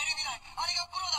あれがプロ